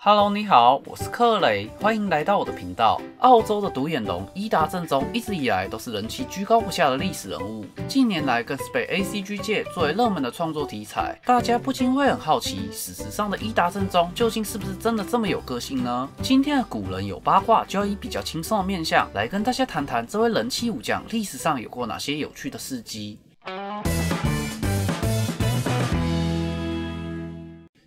Hello，你好，我是克雷，欢迎来到我的频道。澳洲的独眼龙伊达正宗一直以来都是人气居高不下的历史人物，近年来更是被 ACG 界作为热门的创作题材。大家不禁会很好奇，史实上的伊达正宗究竟是不是真的这么有个性呢？今天的古人有八卦，就要以比较轻松的面相来跟大家谈谈这位人气武将历史上有过哪些有趣的事迹。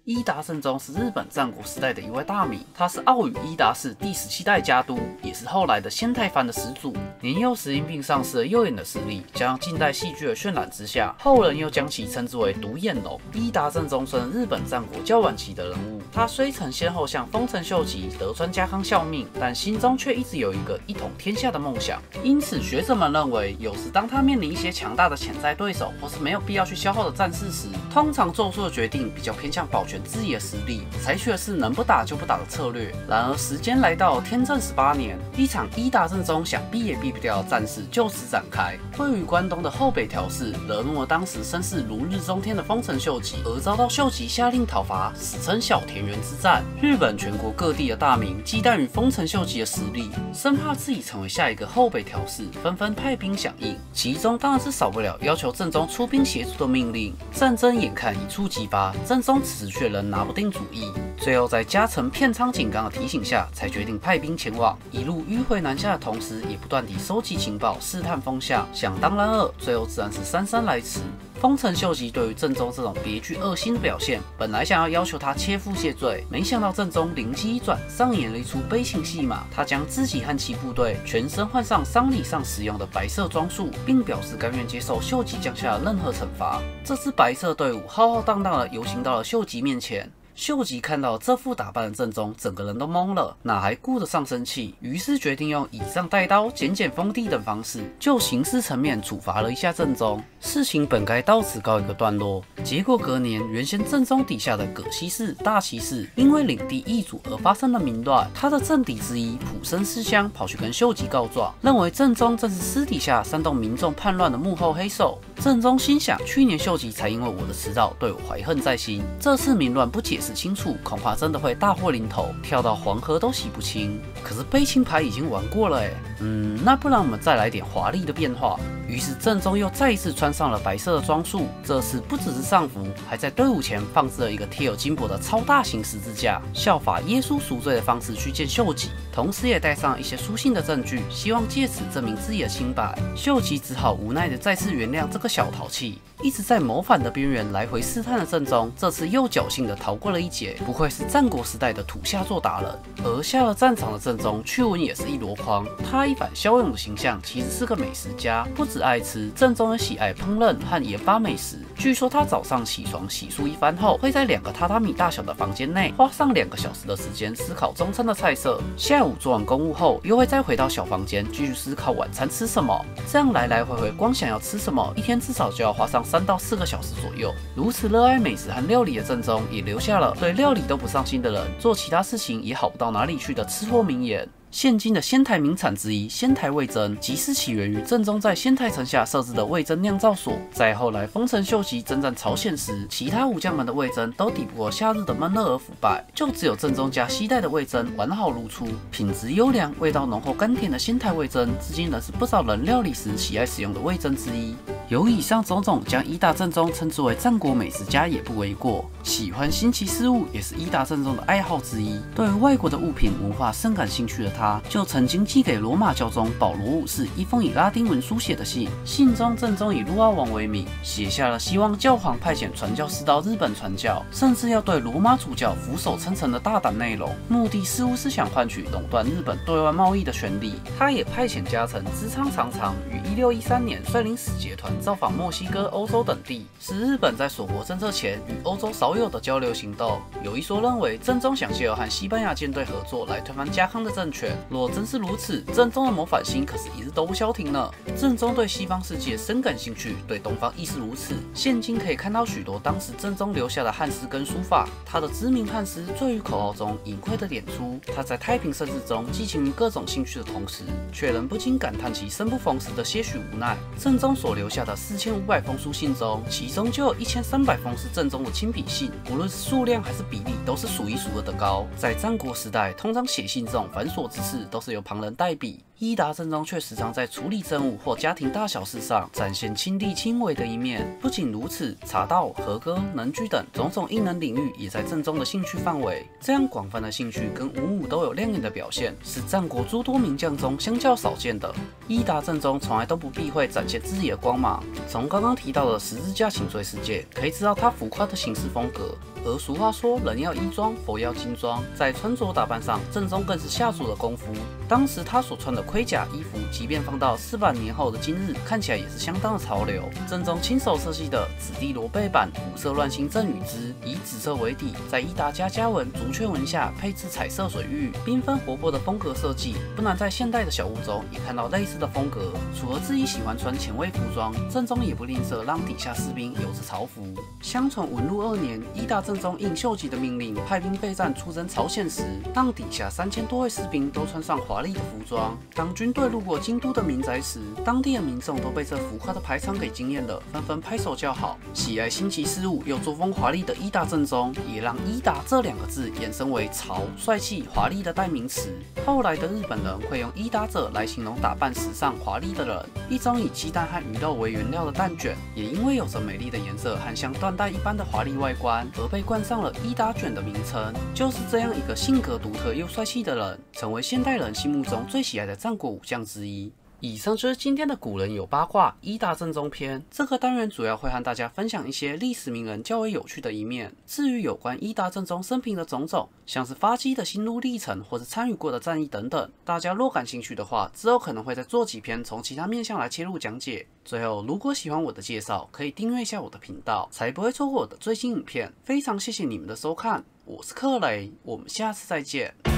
伊达政宗是日本战国时代的一位大名，他是奥羽伊达氏第十七代家督，也是后来的仙台藩的始祖。年幼时因病丧失了右眼的视力，加上近代戏剧的渲染之下，后人又将其称之为独眼龙。伊达政宗是日本战国较晚期的人物，他虽曾先后向丰臣秀吉、德川家康效命，但心中却一直有一个一统天下的梦想。因此，学者们认为，有时当他面临一些强大的潜在对手，或是没有必要去消耗的战事时，通常做出的决定比较偏向保全。自己的实力，采取的是能不打就不打的策略。然而，时间来到天正十八年，一场伊达政宗想避也避不掉的战事就此展开。位于关东的后北条氏惹怒了当时声势如日中天的丰臣秀吉，而遭到秀吉下令讨伐，史称小田园之战。日本全国各地的大名忌惮于丰臣秀吉的实力，生怕自己成为下一个后北条氏，纷纷派兵响应。其中当然是少不了要求正宗出兵协助的命令。战争眼看一触即发，正宗此时却仍拿不定主意，最后在加成片仓景纲的提醒下，才决定派兵前往。一路迂回南下的同时，也不断地收集情报，试探风向。想当然尔，最后自然是姗姗来迟。丰臣秀吉对于正宗这种别具恶心的表现，本来想要要求他切腹谢罪，没想到正中灵机一转，上演了一出悲情戏码。他将自己和其部队全身换上丧礼上使用的白色装束，并表示甘愿接受秀吉降下的任何惩罚。这支白色队伍浩浩荡荡的游行到了秀吉面前。秀吉看到这副打扮的正宗，整个人都懵了，哪还顾得上生气？于是决定用以上带刀、减减封地等方式，就刑事层面处罚了一下正宗。事情本该到此告一个段落，结果隔年，原先正宗底下的葛西氏、大崎氏因为领地易主而发生了民乱，他的政敌之一浦生师乡跑去跟秀吉告状，认为正宗正是私底下煽动民众叛乱的幕后黑手。正宗心想，去年秀吉才因为我的迟到对我怀恨在心，这次民乱不解释清楚，恐怕真的会大祸临头，跳到黄河都洗不清。可是悲情牌已经玩过了哎，嗯，那不然我们再来点华丽的变化。于是正宗又再一次穿上了白色的装束，这次不只是上服，还在队伍前放置了一个贴有金箔的超大型十字架，效法耶稣赎罪的方式去见秀吉，同时也带上一些书信的证据，希望借此证明自己的清白。秀吉只好无奈的再次原谅这个小淘气。一直在谋反的边缘来回试探的正宗，这次又侥幸的逃过了一劫，不愧是战国时代的土下座达人。而下了战场的正宗，趣闻也是一箩筐。他一反骁勇的形象，其实是个美食家，不止爱吃，正宗也喜爱烹饪和研发美食。据说他早上起床洗漱一番后，会在两个榻榻米大小的房间内花上两个小时的时间思考中餐的菜色。下午做完公务后，又会再回到小房间继续思考晚餐吃什么。这样来来回回，光想要吃什么，一天至少就要花上。三到四个小时左右。如此热爱美食和料理的正宗，也留下了对料理都不上心的人，做其他事情也好不到哪里去的吃货名言。现今的仙台名产之一仙台味噌，即是起源于正宗在仙台城下设置的味噌酿造所。在后来丰臣秀吉征战朝鲜时，其他武将们的味噌都抵不过夏日的闷热而腐败，就只有正宗家西代的味噌完好如初，品质优良、味道浓厚甘甜的仙台味噌，至今仍是不少人料理时喜爱使用的味噌之一。有以上种种，将伊达正宗称之为战国美食家也不为过。喜欢新奇事物也是伊达正宗的爱好之一。对于外国的物品文化深感兴趣的他，就曾经寄给罗马教宗保罗五世一封以拉丁文书写的信。信中正宗以路阿王为名，写下了希望教皇派遣传教士到日本传教，甚至要对罗马主教俯首称臣的大胆内容。目的似乎是想换取垄断日本对外贸易的权利。他也派遣家臣资仓长长于一六一三年率领使节团。造访墨西哥、欧洲等地，是日本在锁国政策前与欧洲少有的交流行动。有一说认为，正宗想借由和西班牙舰队合作来推翻家康的政权。若真是如此，正宗的谋反心可是一日都不消停呢。正宗对西方世界深感兴趣，对东方亦是如此。现今可以看到许多当时正宗留下的汉诗跟书法。他的知名汉诗最于口号中隐晦的点出，他在太平盛世中寄情于各种兴趣的同时，却仍不禁感叹其生不逢时的些许无奈。正宗所留下的。四千五百封书信中，其中就有一千三百封是正宗的亲笔信，无论是数量还是比例，都是数一数二的高。在战国时代，通常写信这种繁琐之事，都是由旁人代笔。伊达正宗却时常在处理政务或家庭大小事上展现亲力亲为的一面。不仅如此，茶道、和歌、能剧等种种艺能领域也在正宗的兴趣范围。这样广泛的兴趣跟武武都有亮眼的表现，是战国诸多名将中相较少见的。伊达正宗从来都不避讳展现自己的光芒。从刚刚提到的十字架请罪事件，可以知道他浮夸的行事风格。而俗话说，人要衣装，佛要金装，在穿着打扮上，正宗更是下足了功夫。当时他所穿的盔甲衣服，即便放到四百年后的今日，看起来也是相当的潮流。正宗亲手设计的紫地罗背版五色乱星阵雨之，以紫色为底，在伊达家家纹竹雀纹下配置彩色水域，缤纷活泼的风格设计，不难在现代的小屋中也看到类似的风格。除了自己喜欢穿前卫服装，正宗也不吝啬让底下士兵有着朝服。相传文禄二年，伊达正宗应秀吉的命令，派兵备战出征朝鲜时，让底下三千多位士兵都穿上华丽的服装。当军队路过京都的民宅时，当地的民众都被这浮夸的排场给惊艳了，纷纷拍手叫好。喜爱新奇事物又作风华丽的伊达正宗，也让伊达这两个字衍生为潮、帅气、华丽的代名词。后来的日本人会用伊达者来形容打扮时尚华丽的人。一种以鸡蛋和鱼肉为原料的蛋卷，也因为有着美丽的颜色和像缎带一般的华丽外观，而被冠上了。伊达卷的名称，就是这样一个性格独特又帅气的人，成为现代人心目中最喜爱的战国武将之一。以上就是今天的古人有八卦伊达正宗篇。这个单元主要会和大家分享一些历史名人较为有趣的一面。至于有关伊达正宗生平的种种，像是发迹的心路历程或者参与过的战役等等，大家若感兴趣的话，之后可能会再做几篇从其他面向来切入讲解。最后，如果喜欢我的介绍，可以订阅一下我的频道，才不会错过我的最新影片。非常谢谢你们的收看，我是克雷，我们下次再见。